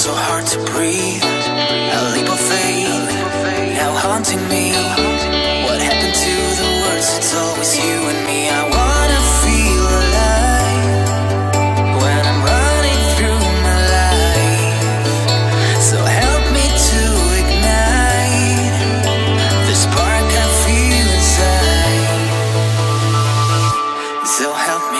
so hard to breathe. A leap of faith now haunting me. What happened to the words? It's always you and me. I wanna feel alive when I'm running through my life. So help me to ignite the spark I feel inside. So help me.